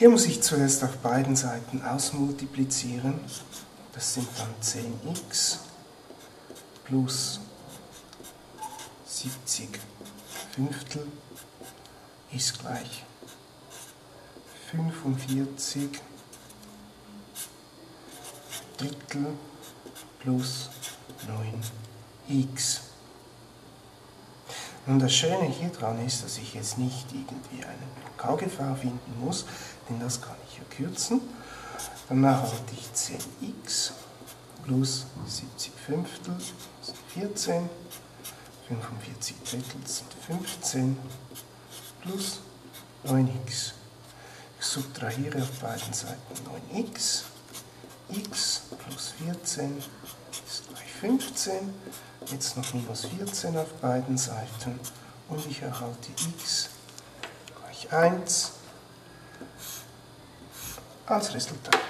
Hier muss ich zuerst auf beiden Seiten ausmultiplizieren. Das sind dann 10x plus 70 Fünftel ist gleich 45 Drittel plus 9x. Und das Schöne hier dran ist, dass ich jetzt nicht irgendwie einen KGV finden muss, denn das kann ich ja kürzen. Dann erhalte ich 10x plus 70 Fünftel sind 14, 45 Drittel sind 15 plus 9x. Ich subtrahiere auf beiden Seiten 9x. x plus 14 ist gleich 15. Jetzt noch minus 14 auf beiden Seiten. Und ich erhalte x gleich 1 alți rezultate.